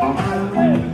Hey.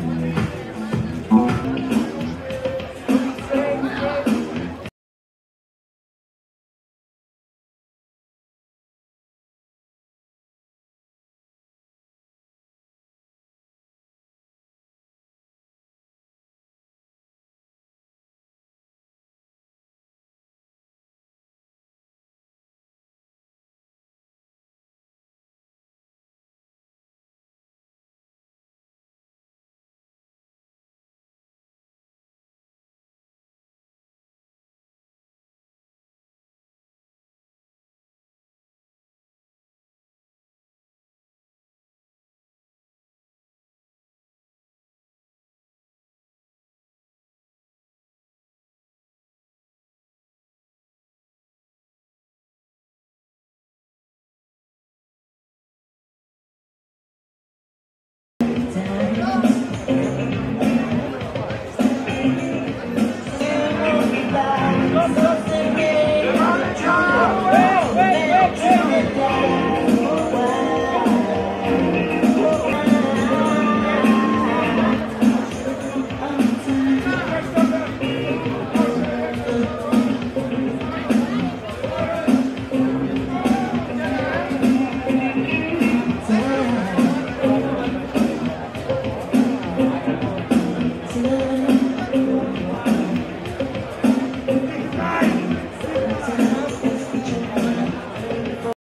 Thank.